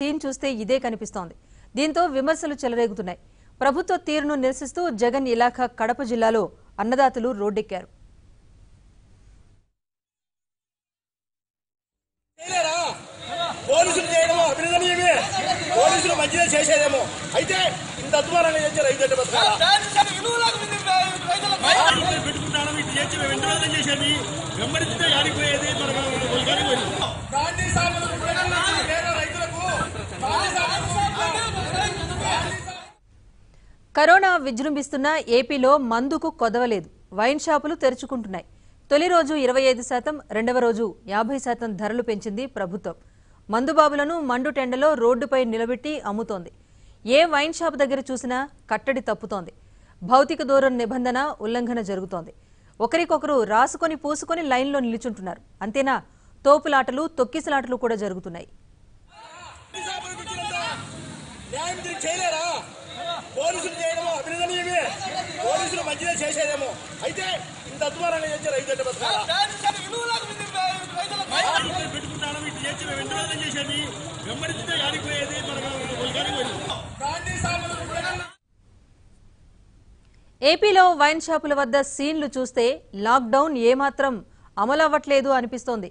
Scene చూస్తే ఇదే కనిపిస్తోంది. దీంతో విమర్శలు చెలరేగుతున్నాయి. ప్రభుత్వ తీరును నిరసిస్తూ జగన్ ఇలాఖా కడప జిల్లాలో అన్నదాతలు రోడ్డెక్కారు. పోలీసులు చేయడము? అభినందనీయమే. పోలీసులు మంచిగా చేసేదేమో. అయితే ఇంత అద్భుతంగా చేసే రైతు అంటే బతకాలా? రైతులు పెట్టుకుంటాను. ఇటు చేసి మేము ఎంత రోజులు చేసేది? వెంబడిస్తే ఆడిపోయేది మనకు కరోనా విజృంభిస్తున్న ఏపీలో మందుకు కొదవలేదు. వైన్ షాపులు తెరుచుకుంటున్నాయి. తొలి రోజు ఇరవై ఐదు శాతం రెండవ రోజు యాభై శాతం ధరలు పెంచింది ప్రభుత్వం. మందుబాబులను మండు టెండలో రోడ్డుపై నిలబెట్టి అమ్ముతోంది. ఏ వైన్ షాప్ దగ్గర చూసినా కట్టడి తప్పుతోంది. భౌతిక దూరం నిబంధన ఉల్లంఘన జరుగుతోంది. ఒకరికొకరు రాసుకొని పూసుకొని లైన్లో నిలుచుంటున్నారు. అంతేనా? తోపులాటలు తొక్కిసలాటలు కూడా జరుగుతున్నాయి. పోలీసులు పోలీసులు మంచిగా చేసేదేమో. అయితే ఇంత రైతు అంటే బతకాలా? రైతులు. పెట్టుకుంటాను ఇటు చేసి మేము రోజులు చేసేది? ఆడిపోయేది మనకు ఏపీలో వైన్ షాపుల వద్ద సీన్లు చూస్తే లాక్డౌన్ ఏమాత్రం అమలవ్వట్లేదు అనిపిస్తోంది.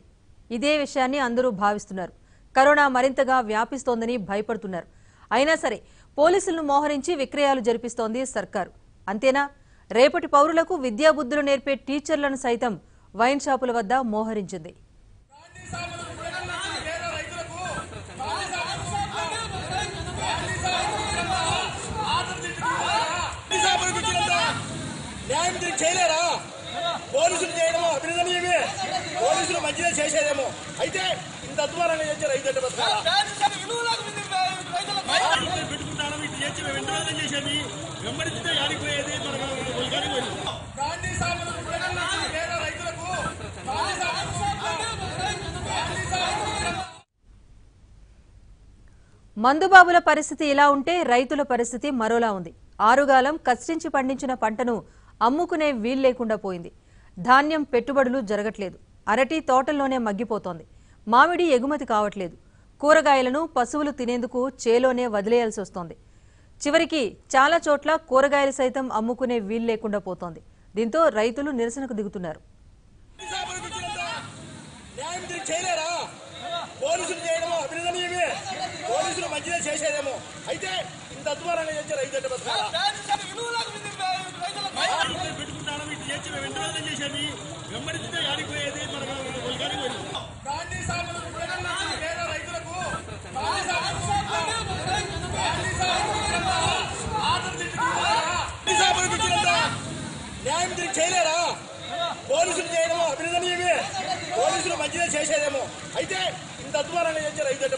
ఇదే విషయాన్ని అందరూ భావిస్తున్నారు. కరోనా మరింతగా వ్యాపిస్తోందని భయపడుతున్నారు. అయినా సరే పోలీసులను మోహరించి విక్రయాలు జరిపిస్తోంది సర్కారు. అంతేనా రేపటి పౌరులకు విద్యాబుద్ధులు నేర్పే టీచర్లను సైతం వైన్ షాపుల వద్ద మోహరించింది చేయలేరా పోలీసులు అభినందనీయమే పోలీసులు మంచిగా చేసేదేమో అయితే ఇంత అద్వారంగా చేసే రైతు అంటే పెట్టుకుంటాను ఇటు చేసి మేము ఎంత చేసేది వెంబడిస్తే ఆడిపోయేది గాంధీ రైతులకు మందుబాబుల పరిస్థితి ఇలా ఉంటే రైతుల పరిస్థితి మరోలా ఉంది. ఆరుగాలం కష్టించి పండించిన పంటను అమ్ముకునే వీలు లేకుండా పోయింది. ధాన్యం పెట్టుబడులు జరగట్లేదు. అరటి తోటల్లోనే మగ్గిపోతోంది. మామిడి ఎగుమతి కావట్లేదు. కూరగాయలను పశువులు తినేందుకు చేలోనే వదిలేయాల్సి వస్తోంది. చివరికి చాలా చోట్ల కూరగాయలు సైతం అమ్ముకునే వీలు లేకుండా పోతోంది. దీంతో రైతులు నిరసనకు దిగుతున్నారు. సాగులకు ఇచ్చినంత న్యాయం తిరిగి చేయలేరా? పోలీసులు చేయడము అభినందనీయమే. పోలీసులు మంచిగా చేసేదేమో. అయితే ఇంత అద్భుతంగా చేసే రైతు అంటే బతకాలా? రైతులు పెట్టుకుంటాను ఇటు చేసి మేము ఎంత రోజులు చేసేది? వెంబడిస్తే ఆడిపోయేది మనకు గాంధీ న్యాయం తిరిగి చేయలేరా పోలీసులు చేయడము అభినందనీయమే పోలీసులు మంచిగా చేసేదేమో అయితే ఇంత అద్భుతంగా చేసే రైతు అంటే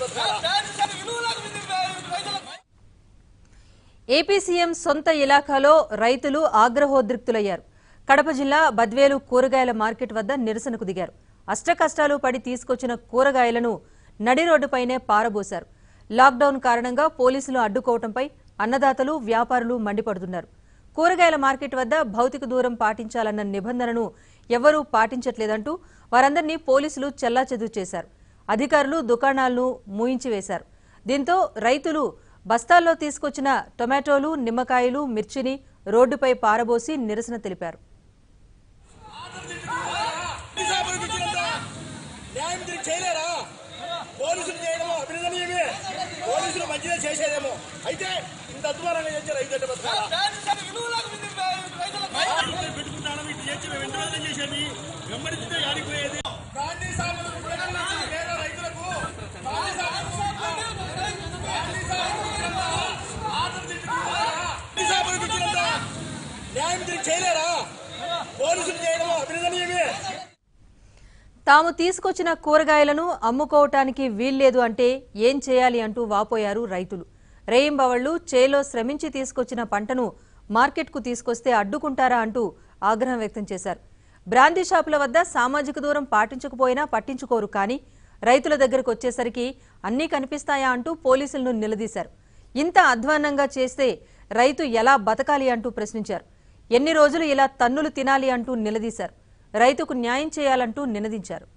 ఏపీ సీఎం సొంత ఇలాఖాలో రైతులు ఆగ్రహోద్రిక్తులయ్యారు. కడప జిల్లా బద్వేలు కూరగాయల మార్కెట్ వద్ద నిరసనకు దిగారు. అష్టకష్టాలు పడి తీసుకొచ్చిన కూరగాయలను నడి రోడ్డుపైనే పారబోశారు. లాక్డౌన్ కారణంగా పోలీసులు అడ్డుకోవడంపై అన్నదాతలు వ్యాపారులు మండిపడుతున్నారు. కూరగాయల మార్కెట్ వద్ద భౌతిక దూరం పాటించాలన్న నిబంధనను ఎవరూ పాటించట్లేదంటూ వారందరినీ పోలీసులు చెల్లాచెదురు చేశారు. అధికారులు దుకాణాలను మూయించి వేశారు దీంతో రైతులు బస్తాల్లో తీసుకొచ్చిన టొమాటోలు నిమ్మకాయలు మిర్చిని రోడ్డుపై పారబోసి నిరసన తెలిపారు. పోలీసులు పోలీసులు మంచిగా చేసేదేమో అయితే ఇంత రైతు అంటే బతకాలా? రైతులు పెట్టుకుంటాను ఇటు చేసి మేము రోజులు చేసేది వెంబడిస్తే ఆడిపోయేది న్యాయం చేయలేరా పోలీసులు చేయడము అభినందనీయమే తాము తీసుకొచ్చిన కూరగాయలను అమ్ముకోవటానికి వీల్లేదు అంటే ఏం చేయాలి అంటూ వాపోయారు రైతులు. రేయింబవళ్ళు చేలో శ్రమించి తీసుకొచ్చిన పంటను మార్కెట్కు తీసుకొస్తే అడ్డుకుంటారా అంటూ ఆగ్రహం వ్యక్తం చేశారు. బ్రాందీ షాపుల వద్ద సామాజిక దూరం పాటించకపోయినా పట్టించుకోరు కానీ రైతుల దగ్గరకు వచ్చేసరికి అన్నీ కనిపిస్తాయా అంటూ పోలీసులను నిలదీశారు. ఇంత అధ్వాన్నంగా చేస్తే రైతు ఎలా బతకాలి అంటూ ప్రశ్నించారు. ఎన్ని రోజులు ఇలా తన్నులు తినాలి అంటూ నిలదీశారు. రైతుకు న్యాయం చేయాలంటూ నినదించారు.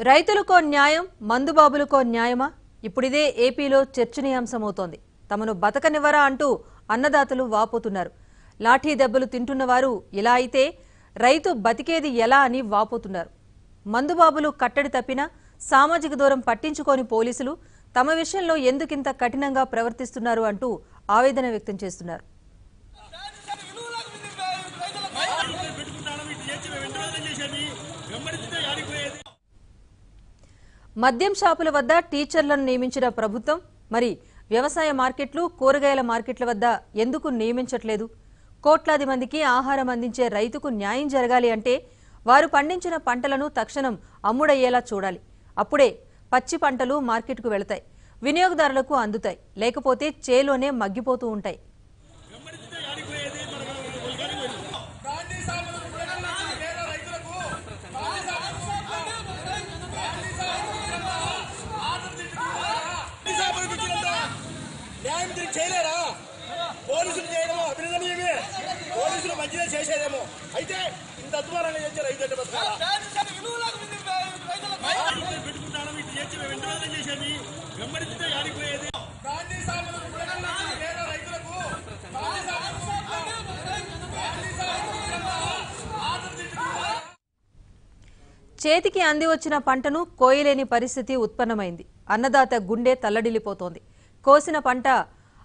రైతులకో న్యాయం మందుబాబులకో న్యాయమా? ఇప్పుడిదే ఏపీలో చర్చనీయాంశమవుతోంది. తమను బతకనివ్వరా అంటూ అన్నదాతలు వాపోతున్నారు. లాఠీ దెబ్బలు తింటున్న వారు ఇలా అయితే రైతు బతికేది ఎలా అని వాపోతున్నారు. మందుబాబులు కట్టడి తప్పినా సామాజిక దూరం పట్టించుకోని పోలీసులు తమ విషయంలో ఎందుకింత కఠినంగా ప్రవర్తిస్తున్నారు అంటూ ఆవేదన వ్యక్తం చేస్తున్నారు పెట్టుకుంటాను ఇటు చేసి మేము ఎంత రోజులు చేసేది వెంబడిస్తే ఆడిపోయేది మద్యం షాపుల వద్ద టీచర్లను నియమించిన ప్రభుత్వం మరి వ్యవసాయ మార్కెట్లు కూరగాయల మార్కెట్ల వద్ద ఎందుకు నియమించట్లేదు? కోట్లాది మందికి ఆహారం అందించే రైతుకు న్యాయం జరగాలి అంటే వారు పండించిన పంటలను తక్షణం అమ్ముడయ్యేలా చూడాలి. అప్పుడే పచ్చి పంటలు మార్కెట్కు వెళతాయి వినియోగదారులకు అందుతాయి లేకపోతే చేలోనే మగ్గిపోతూ ఉంటాయి. న్యాయం తిరిగి చేయలేరా? పోలీసులు చేయడము అభినందనీయమే. పోలీసులు మంచిదే చేసేదేమో. అయితే ఇంత అద్భుతంగా రైతు అంటే బతకాలా పెట్టుకుంటాను ఇటు చేసి మేము ఎంత రోజులు చేసేది? వెంబడిస్తే ఆడిపోయేది రైతులకు గాంధీ చేతికి అంది వచ్చిన పంటను కోయలేని పరిస్థితి ఉత్పన్నమైంది. అన్నదాత గుండె తల్లడిల్లిపోతోంది. కోసిన పంట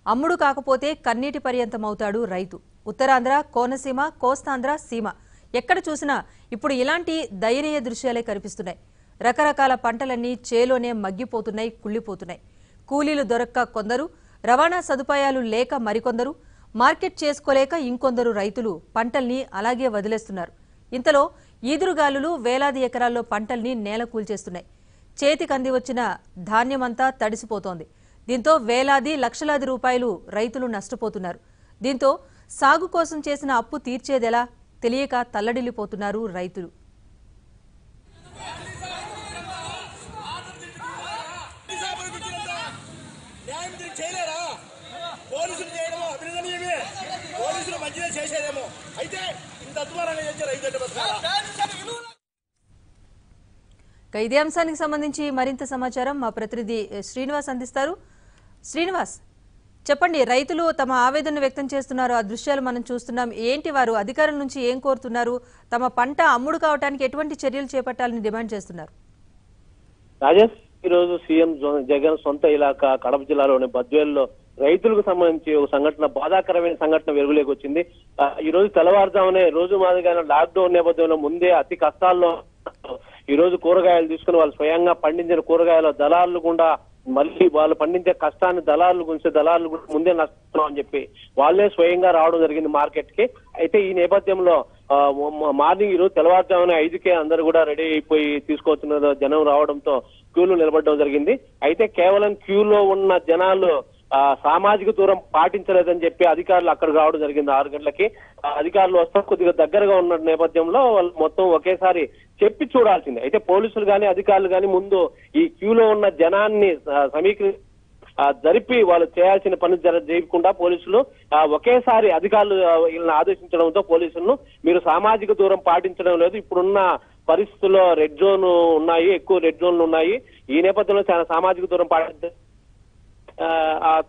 అమ్ముడు కాకపోతే కన్నీటి పర్యంతమవుతాడు రైతు. ఉత్తరాంధ్ర కోనసీమ కోస్తాంధ్ర సీమ. ఎక్కడ చూసినా ఇప్పుడు ఇలాంటి దయనీయ దృశ్యాలే కనిపిస్తున్నాయి. రకరకాల పంటలన్నీ చేలోనే మగ్గిపోతున్నాయి కుళ్ళిపోతున్నాయి. కూలీలు దొరక్క కొందరు రవాణా సదుపాయాలు లేక మరికొందరు మార్కెట్ చేసుకోలేక ఇంకొందరు రైతులు పంటల్ని అలాగే వదిలేస్తున్నారు. ఇంతలో ఈదురుగాలులు వేలాది ఎకరాల్లో పంటల్ని నేల కూల్చేస్తున్నాయి. చేతికి అంది వచ్చిన ధాన్యమంతా తడిసిపోతోంది. దీంతో వేలాది లక్షలాది రూపాయలు రైతులు నష్టపోతున్నారు. దీంతో సాగు కోసం చేసిన అప్పు తీర్చేదెలా తెలియక తల్లడిల్లిపోతున్నారు రైతులు. పోలీసులు చేయడము అభినందనీయమే పోలీసులు మంచిదే చేసేదేమో అయితే ఇంత అద్భుతంగా చేసే రైతు అంటే బతకాలా ఇక ఇదే అంశానికి సంబంధించి మరింత సమాచారం మా ప్రతినిధి శ్రీనివాస్ అందిస్తారు. శ్రీనివాస్ చెప్పండి రైతులు తమ ఆవేదన వ్యక్తం చేస్తున్నారు. ఆ దృశ్యాలు మనం చూస్తున్నాం. ఏంటి వారు? అధికారుల నుంచి ఏం కోరుతున్నారు? తమ పంట అమ్ముడు కావడానికి ఎటువంటి చర్యలు చేపట్టాలని డిమాండ్ చేస్తున్నారు? రాజేష్ ఈ రోజు సీఎం జో- జగన్ సొంత ఇలాకా కడప జిల్లాలోని బద్వేల్లో రైతులకు సంబంధించి ఒక సంఘటన బాధాకరమైన సంఘటన వెలుగులోకి వచ్చింది. ఈ రోజు తెల్లవారుజామునే రోజు మాదిరిగానే లాక్డౌన్ నేపథ్యంలో ముందే అతి కష్టాల్లో ఈ రోజు కూరగాయలు తీసుకుని వాళ్ళు స్వయంగా పండించిన కూరగాయల దళాలు కూడా మళ్ళీ వాళ్ళు పండించే కష్టాన్ని దళాలు గురించి దళాలు కూడా ముందే నష్టం అని చెప్పి వాళ్ళే స్వయంగా రావడం జరిగింది మార్కెట్కి. అయితే ఈ నేపథ్యంలో ఆ, మార్నింగ్ ఈరోజు తెల్లవారుజామున ఐదుకే అందరూ కూడా రెడీ అయిపోయి తీసుకొచ్చిన జనం రావడంతో క్యూలు నిలబడడం జరిగింది. అయితే కేవలం క్యూలో ఉన్న జనాలు సామాజిక దూరం పాటించలేదని చెప్పి అధికారులు అక్కడికి రావడం జరిగింది ఆరు గంటలకి. అధికారులు వస్తాం కొద్దిగా దగ్గరగా ఉన్న నేపథ్యంలో వాళ్ళు మొత్తం ఒకేసారి చెప్పి చూడాల్సింది. అయితే పోలీసులు కానీ అధికారులు కానీ ముందు ఈ క్యూలో ఉన్న జనాన్ని సమీకరి జరిపి వాళ్ళు చేయాల్సిన పని జర చేయకుండా పోలీసులు ఒకేసారి అధికారులు వీళ్ళని ఆదేశించడంతో పోలీసులను మీరు సామాజిక దూరం పాటించడం లేదు. ఇప్పుడున్న పరిస్థితుల్లో రెడ్ జోన్ ఉన్నాయి ఎక్కువ రెడ్ జోన్లు ఉన్నాయి. ఈ నేపథ్యంలో చాలా సామాజిక దూరం పాటించడం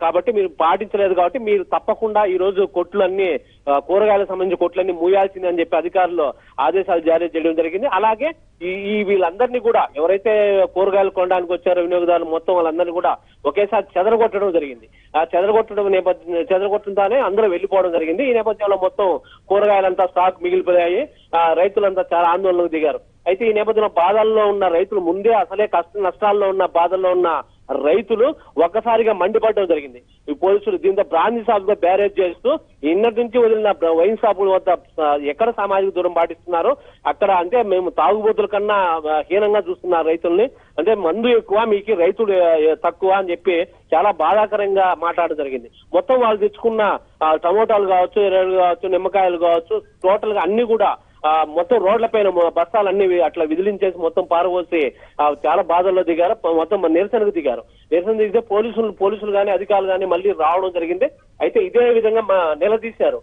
కాబట్టి మీరు పాటించలేదు కాబట్టి మీరు తప్పకుండా ఈ రోజు కొట్లన్నీ కూరగాయలకు సంబంధించిన కొట్లన్నీ మూయాల్సింది అని చెప్పి అధికారులు ఆదేశాలు జారీ చేయడం జరిగింది. అలాగే ఈ వీళ్ళందరినీ కూడా ఎవరైతే కూరగాయలు కొనడానికి వచ్చారో వినియోగదారులు మొత్తం వాళ్ళందరినీ కూడా ఒకేసారి చెదరగొట్టడం జరిగింది. ఆ చెదరగొట్టడం నేపథ్యం చెదరగొట్టడంతోనే అందరూ వెళ్ళిపోవడం జరిగింది. ఈ నేపథ్యంలో మొత్తం కూరగాయలంతా స్టాక్ మిగిలిపోయాయి. ఆ, రైతులంతా చాలా ఆందోళనకు దిగారు. అయితే ఈ నేపథ్యంలో బాధల్లో ఉన్న రైతులు ముందే అసలే కష్ట నష్టాల్లో ఉన్న బాధల్లో ఉన్న రైతులు ఒక్కసారిగా మండిపడడం జరిగింది. ఈ పోలీసులు దీంతో బ్రాంతి షాపుగా బ్యారేజ్ చేస్తూ ఇన్నటి నుంచి వదిలిన వైన్ షాపుల వద్ద ఎక్కడ సామాజిక దూరం పాటిస్తున్నారో అక్కడ అంటే మేము తాగుబోతుల కన్నా హీనంగా చూస్తున్నారు రైతుల్ని అంటే మందు ఎక్కువ మీకు రైతులు తక్కువ అని చెప్పి చాలా బాధాకరంగా మాట్లాడడం జరిగింది. మొత్తం వాళ్ళు తెచ్చుకున్న టమోటాలు కావచ్చు ఎర్రలు కావచ్చు నిమ్మకాయలు కావచ్చు టోటల్గా అన్ని కూడా మొత్తం రోడ్ల పైన బస్తాలన్నీ అట్లా విదిలించేసి మొత్తం పారబోసి చాలా బాధల్లో దిగారు. మొత్తం నిరసనకు దిగారు. నిరసన దిగితే పోలీసులు పోలీసులు కానీ అధికారులు కానీ మళ్ళీ రావడం జరిగింది. అయితే ఇదే విధంగా నిలదీశారు.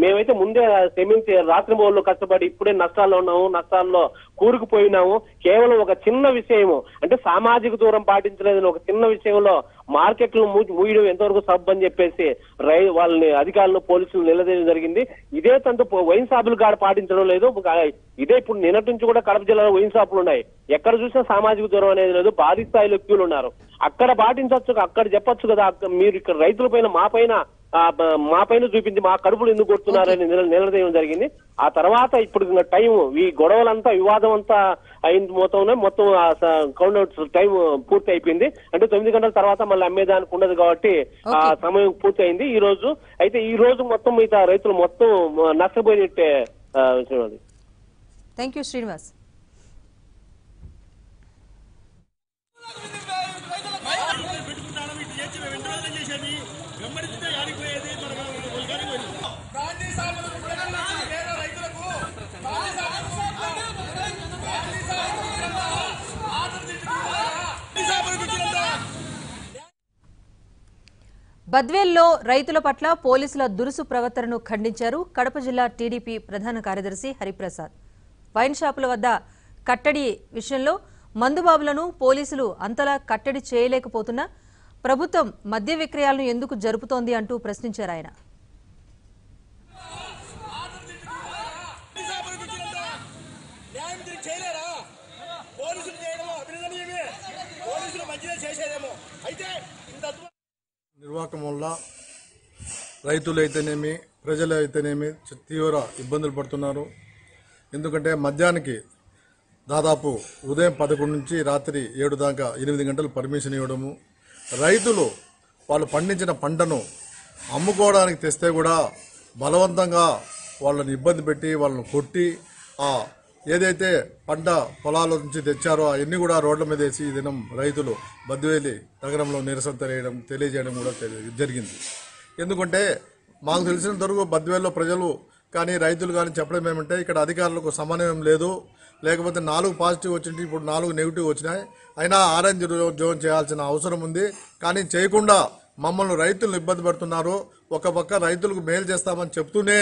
మేమైతే ముందే శ్రమించి రాత్రి మూలలో కష్టపడి ఇప్పుడే నష్టాల్లో ఉన్నాము నష్టాల్లో కూరుకుపోయినాము. కేవలం ఒక చిన్న విషయము అంటే సామాజిక దూరం పాటించలేదని ఒక చిన్న విషయంలో మార్కెట్లు మూయడం ఎంతవరకు సబ్ అని చెప్పేసి రై వాళ్ళని అధికారులు పోలీసులు నిలదీయడం జరిగింది. ఇదే తంతు వైన్ షాపులు కాడ పాటించడం లేదు. ఇదే ఇప్పుడు నిన్నటి నుంచి కూడా కడప జిల్లాలో వైన్ షాపులు ఉన్నాయి. ఎక్కడ చూసినా సామాజిక దూరం అనేది లేదు. భారీ స్థాయిలో క్యూలు ఉన్నారు. అక్కడ పాటించవచ్చు అక్కడ చెప్పొచ్చు కదా. మీరు ఇక్కడ రైతుల పైన మా పైన మా పైన చూపించి మా కడుపులు ఎందుకు కొడుతున్నారని నిల- నిలదీయడం జరిగింది. ఆ తర్వాత ఇప్పుడు టైం ఈ గొడవలంతా వివాదం అంతా అయిన మొత్తంలో మొత్తం కౌంట్ అవుట్ టైం పూర్తి అయిపోయింది. అంటే తొమ్మిది గంటల తర్వాత మళ్ళీ అమ్మేదానికి ఉండదు కాబట్టి ఆ. సమయం పూర్తి అయింది. ఈ రోజు అయితే ఈ రోజు మొత్తం మిగతా రైతులు మొత్తం నష్టపోయినట్టే అది థ్యాంక్ యూ శ్రీనివాస్ పెట్టుకుంటాను ఇటు చేసి మేము ఎన్ని రోజులు చేసేది వెంబడిస్తే ఆడిపోయేది గాంధీ సాగులు పేద రైతులకు గాంధీ సాగులు గాంధీ సాగులు ఆర్డర్ తెచ్చుకుంటారా? గాంధీ సాగులు ఇచ్చినంత బద్వేల్లో రైతుల పట్ల పోలీసుల దురుసు ప్రవర్తనను ఖండించారు కడప జిల్లా టీడీపీ ప్రధాన కార్యదర్శి హరిప్రసాద్. వైన్ షాపుల వద్ద కట్టడి విషయంలో మందుబాబులను పోలీసులు అంతలా కట్టడి చేయలేకపోతున్నా ప్రభుత్వం మద్య విక్రయాలను ఎందుకు జరుపుతోంది అంటూ ప్రశ్నించారు ఆయన సాగులు ఇచ్చినంత న్యాయం తిరిగి చేయలేరా పోలీసులు చేయడము అభినందనీయమే పోలీసులు మంచిగా చేసేదేమో అయితే ఇంత అద్భుతం నిర్వాహకం వల్ల రైతులు అయితేనేమి ప్రజలు అయితేనేమి తీవ్ర ఇబ్బందులు పడుతున్నారు. ఎందుకంటే మద్యానికి దాదాపు ఉదయం పదకొండు నుంచి రాత్రి ఏడు దాకా ఎనిమిది గంటలు పర్మిషన్ ఇవ్వడము. రైతులు వాళ్ళు పండించిన పంటను అమ్ముకోవడానికి తెస్తే కూడా బలవంతంగా వాళ్ళని ఇబ్బంది పెట్టి వాళ్ళని కొట్టి ఆ ఏదైతే పంట పొలాల నుంచి తెచ్చారో అవన్నీ కూడా రోడ్ల మీద వేసి ఈ దినం రైతులు బద్దువేలి నగరంలో నిరసన తెలియడం తెలియజేయడం కూడా జరిగింది. ఎందుకంటే మాకు తెలిసిన వరకు బద్వేల్లో ప్రజలు కానీ రైతులు కానీ చెప్పడం ఏమంటే ఇక్కడ అధికారులకు సమన్వయం లేదు. లేకపోతే నాలుగు పాజిటివ్ వచ్చింది ఇప్పుడు నాలుగు నెగిటివ్ వచ్చినాయి. అయినా ఆరెంజ్ జోన్ చేయాల్సిన అవసరం ఉంది. కానీ చేయకుండా మమ్మల్ని రైతులను ఇబ్బంది పడుతున్నారు. ఒక పక్క రైతులకు మేలు చేస్తామని చెప్తూనే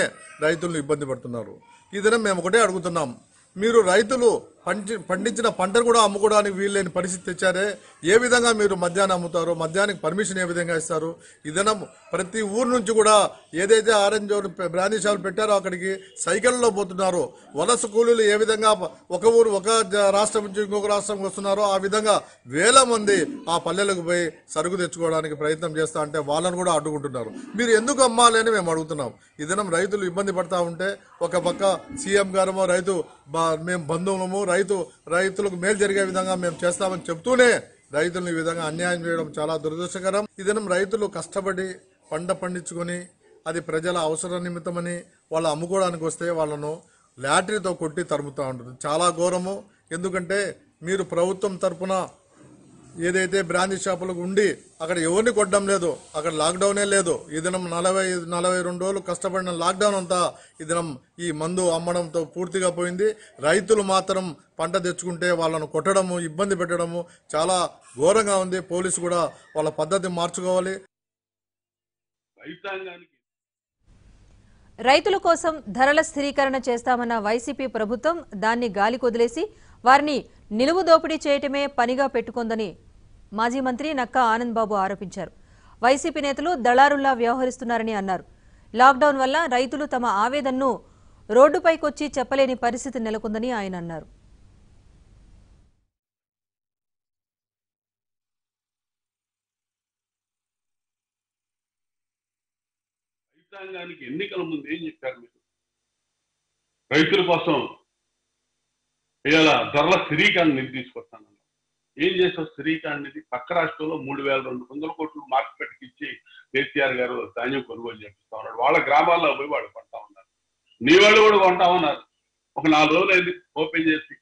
రైతులను ఇబ్బంది పడుతున్నారు. ఈ దినం మేము ఒకటే అడుగుతున్నాం. మీరు రైతులు పండి పండించిన పంటను కూడా అమ్ముకోవడానికి వీల్లేని పరిస్థితి తెచ్చారే. ఏ విధంగా మీరు మద్యాన్ని అమ్ముతారు? మద్యానికి పర్మిషన్ ఏ విధంగా ఇస్తారు? ఇదనం ప్రతి ఊరు నుంచి కూడా ఏదైతే ఆరెంజ్ జోన్ బ్రాందీ షాపులు పెట్టారో అక్కడికి సైకిల్లో పోతున్నారు. వలస కూలీలు ఏ విధంగా ఒక ఊరు ఒక రాష్ట్రం నుంచి ఇంకొక రాష్ట్రంకి వస్తున్నారో ఆ విధంగా వేల మంది ఆ పల్లెలకు పోయి సరుకు తెచ్చుకోవడానికి ప్రయత్నం చేస్తా అంటే వాళ్ళని కూడా అడ్డుకుంటున్నారు. మీరు ఎందుకు అమ్మాలి అని మేము అడుగుతున్నాం. ఈ రైతులు ఇబ్బంది పడతా ఉంటే ఒక పక్క సీఎం గారము రైతు బా- మేము బంధువులము రైతు రైతులకు మేలు జరిగే విధంగా మేము చేస్తామని చెప్తూనే రైతులను ఈ విధంగా అన్యాయం చేయడం చాలా దురదృష్టకరం. ఈ దినం రైతులు కష్టపడి పంట పండించుకొని అది ప్రజల అవసర నిమిత్తమని వాళ్ళు అమ్ముకోవడానికి వస్తే వాళ్ళను లాటరీతో కొట్టి తరుముతూ ఉంటుంది. చాలా ఘోరము. ఎందుకంటే మీరు ప్రభుత్వం తరపున ఏదైతే బ్రాందీ షాపులకు ఉండి అక్కడ ఎవరిని కొట్టడం లేదు అక్కడ లాక్డౌనే లేదు. ఈ దినం నలభై నలభై రెండు రోజులు కష్టపడిన లాక్డౌన్ అంతా ఈ దినం ఈ మందు అమ్మడంతో పూర్తిగా పోయింది. రైతులు మాత్రం పంట తెచ్చుకుంటే వాళ్ళను కొట్టడము ఇబ్బంది పెట్టడము చాలా ఘోరంగా ఉంది. పోలీసు కూడా వాళ్ళ పద్ధతి మార్చుకోవాలి. రైతాంగానికి రైతుల కోసం ధరల స్థిరీకరణ చేస్తామన్న వైసీపీ ప్రభుత్వం దాన్ని గాలి కొదిలేసి వారిని నిలువు దోపిడీ చేయటమే పనిగా పెట్టుకుందని మాజీ మంత్రి నక్కా ఆనంద్ బాబు ఆరోపించారు. వైసీపీ నేతలు దళారుల్లా వ్యవహరిస్తున్నారని అన్నారు. లాక్డౌన్ వల్ల రైతులు తమ ఆవేదనను రోడ్డుపైకొచ్చి చెప్పలేని పరిస్థితి నెలకొందని ఆయన అన్నారు. రైతాంగానికి ఎన్నికల ముందు ఏం చెప్పారు మీరు? రైతుల కోసం ఇవాళ ధరల స్థిరీకరణ నిధి తీసుకొస్తాను ఏం చేసావు స్థిరీకరణ నిధి పక్క రాష్ట్రంలో మూడు వేల రెండు వందల కోట్లు మార్కెట్కి ఇచ్చి కేసీఆర్ గారు ధాన్యం కొనుగోలు చేపిస్తా ఉన్నాడు. వాళ్ళ గ్రామాల్లో పోయి వాళ్ళు కొంటా ఉన్నారు. నీ వాళ్ళు కూడా కొంటా ఉన్నారు. ఒక నాలుగు రోజులు అయింది ఓపెన్ చేసి.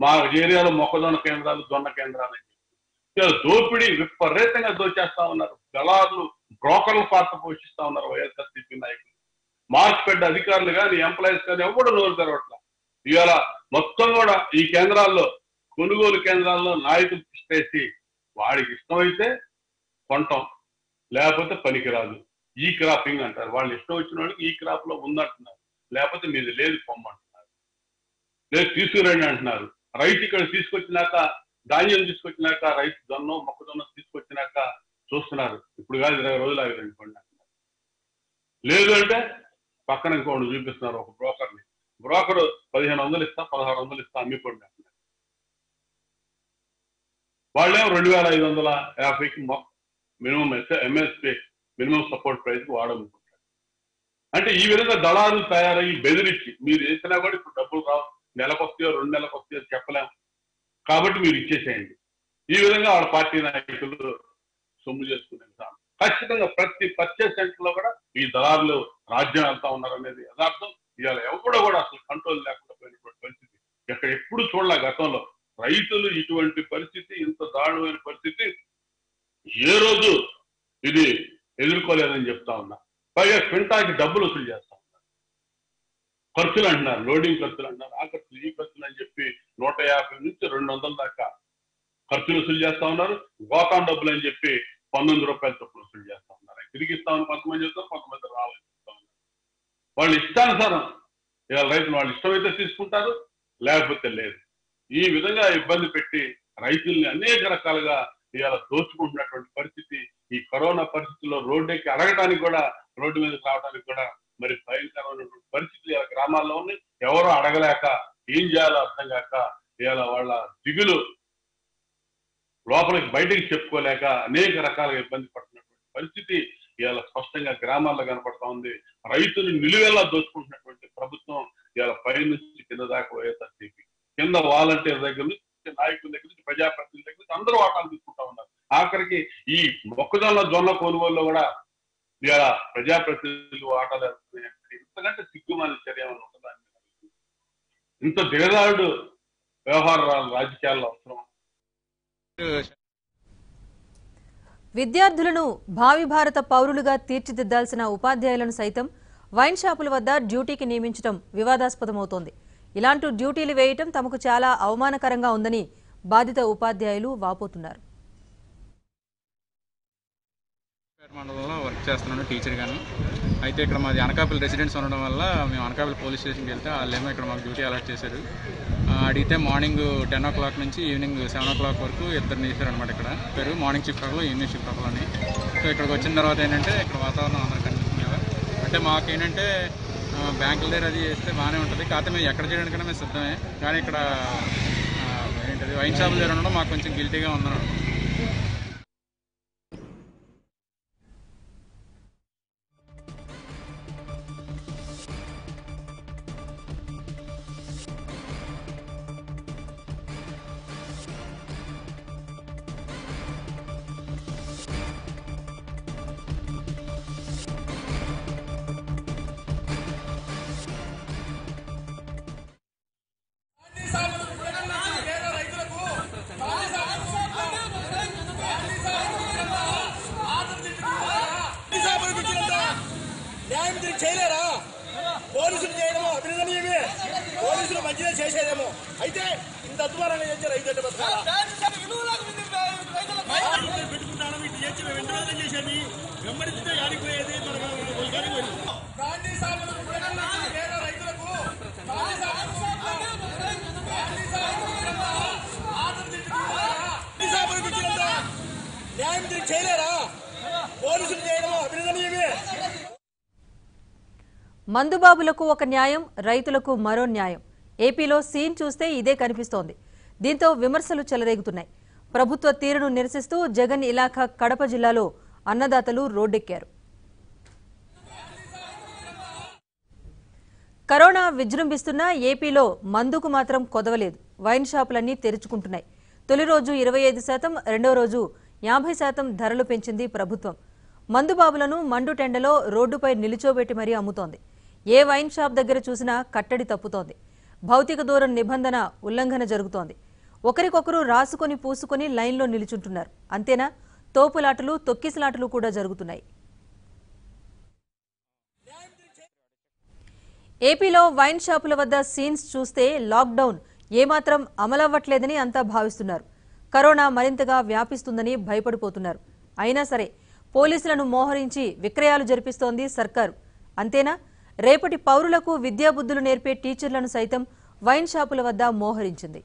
మా ఏరియాలో మొక్కజొన్న కేంద్రాలు జొన్న కేంద్రాలు అని చెప్పి. దోపిడీ విపరీతంగా దోచేస్తా ఉన్నారు. దళారులు బ్రోకర్ల పాత్ర పోషిస్తా ఉన్నారు వైఎస్ఆర్సీపీ నాయకులు. మార్క్పెడ్ అధికారులు కానీ ఎంప్లాయీస్ కానీ ఎవరు నోరు తెరవట్లా. ఇవాళ మొత్తం కూడా ఈ కేంద్రాల్లో కొనుగోలు కేంద్రాల్లో నాయకులు ఇష్టేసి వాడికి ఇష్టమైతే కొంటాం లేకపోతే పనికిరాదు. ఈ క్రాపింగ్ అంటారు. వాళ్ళు ఇష్టం వచ్చిన వాళ్ళకి ఈ క్రాప్లో ఉందంటున్నారు. లేకపోతే మీది లేదు పొమ్మంటున్నారు. లేదు తీసుకురండి అంటున్నారు. రైతు ఇక్కడ తీసుకొచ్చినాక ధాన్యం తీసుకొచ్చినాక రైతు జొన్న మొక్కజొన్న తీసుకొచ్చినాక చూస్తున్నారు. ఇప్పుడు కాదు ఇరవై రోజులు ఆగి అనుకోండి అంటున్నారు. లేదు అంటే పక్కన ఇంకోటి చూపిస్తున్నారు ఒక బ్రోకర్ని. బ్రోకర్ పదిహేను వందలు ఇస్తా పదహారు వందలు ఇస్తా అమ్మిపోండి అంటున్నారు. వాళ్ళేమో రెండు వేల ఐదు వందల యాభైకి minimum MSP minimum support price వాడాలనుకుంటారు అంటే ఈ విధంగా దళారులు తయారయ్యి బెదిరించి మీరు వేసినా కూడా ఇప్పుడు డబ్బులు రావు నెలకు వస్తాయో రెండు నెలలకు వస్తాయో చెప్పలేము కాబట్టి మీరు ఇచ్చేసేయండి. ఈ విధంగా వాళ్ళ పార్టీ నాయకులు సొమ్ము చేసుకునే విధానం. ఖచ్చితంగా ప్రతి పర్చేస్ సెంటర్లో కూడా ఈ దళారులు రాజ్యం వెళ్తా ఉన్నారనేది యథార్థం. ఇవాళ ఎవరు కూడా అసలు కంట్రోల్ లేకుండా పోయినటువంటి పరిస్థితి ఎక్కడ ఎప్పుడు చూడలే గతంలో. రైతులు ఇటువంటి పరిస్థితి ఇంత దారుణమైన పరిస్థితి ఏ రోజు ఇది ఎదుర్కోలేదని చెప్తా ఉన్నా. పైగా క్వింటాకి డబ్బులు వసూలు చేస్తా ఉన్నారు ఖర్చులు అంటున్నారు లోడింగ్ ఖర్చులు అంటున్నారు ఆ ఖర్చులు ఈ ఖర్చులు అని చెప్పి నూట యాభై నుంచి రెండు వందల దాకా ఖర్చులు వసూలు చేస్తా ఉన్నారు. గోతాం డబ్బులు అని చెప్పి పంతొమ్మిది రూపాయల చొప్పున వసూలు చేస్తా ఉన్నారు. తిరిగి ఇస్తామని కొంతమంది చెప్తారు కొంతమంది రావాలని చెప్తా ఉన్నారు. వాళ్ళు ఇష్టానుసారం ఇవాళ రైతులు వాళ్ళు ఇష్టమైతే తీసుకుంటారు లేకపోతే లేదు. ఈ విధంగా ఇబ్బంది పెట్టి రైతుల్ని అనేక రకాలుగా ఇవాళ దోచుకుంటున్నటువంటి పరిస్థితి ఈ కరోనా పరిస్థితుల్లో రోడ్డెక్కి అడగటానికి కూడా రోడ్డు మీదకి రావడానికి కూడా మరి భయంకరమైనటువంటి పరిస్థితులు ఇలా గ్రామాల్లో ఉన్నాయి. ఎవరో అడగలేక ఏం చేయాలో అర్థం కాక ఇవాళ వాళ్ళ దిగులు లోపలికి బయటికి చెప్పుకోలేక అనేక రకాలుగా ఇబ్బంది పడుతున్నటువంటి పరిస్థితి ఇవాళ స్పష్టంగా గ్రామాల్లో కనపడతా ఉంది. రైతులు నిలువెల్లా దోచుకుంటున్నటువంటి ప్రభుత్వం ఇవాళ పై నుంచి కింద దాకా వైఎస్ఆర్సీపీ కింద వాలంటీర్ దగ్గర నుంచి నాయకుల దగ్గర నుంచి ప్రజాప్రతినిధుల దగ్గర నుంచి అందరూ వాటాలు తీసుకుంటా ఉన్నారు. ఆఖరికి ఈ మొక్కజొన్న జొన్న కొనుగోలులో కూడా ఇలా ప్రజాప్రతినిధులు వాటాలు ఇంతకంటే సిగ్గుమాలి చర్య ఏమైనా ఉంటుందా ఇంత దిగదారుడు వ్యవహారాలు రాజకీయాల్లో అవసరం విద్యార్థులను భావి భారత పౌరులుగా తీర్చిదిద్దాల్సిన ఉపాధ్యాయులను సైతం వైన్ షాపుల వద్ద డ్యూటీకి నియమించడం వివాదాస్పదమవుతోంది. ఇలాంటి డ్యూటీలు వేయటం తమకు చాలా అవమానకరంగా ఉందని బాధిత ఉపాధ్యాయులు వాపోతున్నారు. మండలంలో వర్క్ చేస్తున్నాను టీచర్ గాను. అయితే ఇక్కడ మాది అనకాపల్లి రెసిడెంట్స్ ఉండడం వల్ల మేము అనకాపల్లి పోలీస్ స్టేషన్కి వెళ్తే వాళ్ళేమో ఇక్కడ మాకు డ్యూటీ అలాట్ చేశారు. అడిగితే మార్నింగ్ టెన్ ఓ క్లాక్ నుంచి ఈవినింగ్ సెవెన్ ఓ క్లాక్ వరకు ఇద్దరిని చేశారు అనమాట ఇక్కడ. పేరు మార్నింగ్ షిఫ్ట్ అవ్వాలి ఈవినింగ్ షిఫ్ట్ అవ్వాలని అని. సో ఇక్కడికి వచ్చిన తర్వాత ఏంటంటే ఇక్కడ వాతావరణం అందరికీ కనిపిస్తుంది అంటే మాకేంటంటే బ్యాంకుల దగ్గర అది చేస్తే బాగానే ఉంటుంది. కాకపోతే మేము ఎక్కడ చేయడానికైనా మేము సిద్ధమే. కానీ ఇక్కడ ఏంటది వైన్ షాపుల దగ్గర ఉండడం మాకు కొంచెం గిల్టీగా ఉందన్నమాట. న్యాయం తిరిగి చేయలేరా పోలీసులు చేయడము అభినందనీయమే పోలీసులు మంచిగా చేసేదేమో అయితే ఇంత రైతు అంటే బతకాలా? రైతులు పెట్టుకుంటాను ఇటు చేసి మేము ఎంత రోజులు చేసేది వెంబడిస్తే ఆడిపోయేది మనకు ఒకసారి పోయింది. గాంధీ సాబులకు ప్రజలకు పేద రైతులకు గాంధీ సాబులకు గాంధీ సాబులకు ఇచ్చినంత ఆదరణ తెచ్చుకుంటారా? గాంధీ సాబులకు ఇచ్చినంత న్యాయం తిరిగి చేయలేరా పోలీసులు చేయడము అభినందనీయమే మందుబాబులకు ఒక న్యాయం రైతులకు మరో న్యాయం. ఏపీలో సీన్ చూస్తే ఇదే కనిపిస్తోంది. దీంతో విమర్శలు చెలరేగుతున్నాయి. ప్రభుత్వ తీరును నిరసిస్తూ జగన్ ఇలాఖా కడప జిల్లాలో అన్నదాతలు రోడ్డెక్కారు. కరోనా విజృంభిస్తున్న ఏపీలో మందుకు మాత్రం కొదవలేదు. వైన్ షాపులన్నీ తెరుచుకుంటున్నాయి. తొలి రోజు ఇరవై ఐదు శాతం రెండో రోజు యాభై శాతం ధరలు పెంచింది ప్రభుత్వం. మందుబాబులను మండు టెండలో రోడ్డుపై నిలుచోబెట్టి మరీ అమ్ముతోంది. ఏ వైన్ షాప్ దగ్గర చూసినా కట్టడి తప్పుతోంది. భౌతిక దూరం నిబంధన ఉల్లంఘన జరుగుతోంది. ఒకరికొకరు రాసుకొని పూసుకొని లైన్లో నిలుచుంటున్నారు. అంతేనా? తోపులాటలు తొక్కిసలాటలు కూడా జరుగుతున్నాయి. ఏపీలో వైన్ షాపుల వద్ద సీన్స్ చూస్తే లాక్డౌన్ ఏమాత్రం అమలవ్వట్లేదని అంతా భావిస్తున్నారు. కరోనా మరింతగా వ్యాపిస్తుందని భయపడిపోతున్నారు. అయినా సరే పోలీసులను మోహరించి విక్రయాలు జరిపిస్తోంది సర్కారు. అంతేనా? రేపటి పౌరులకు విద్యాబుద్ధులు నేర్పే టీచర్లను సైతం వైన్ షాపుల వద్ద మోహరించింది.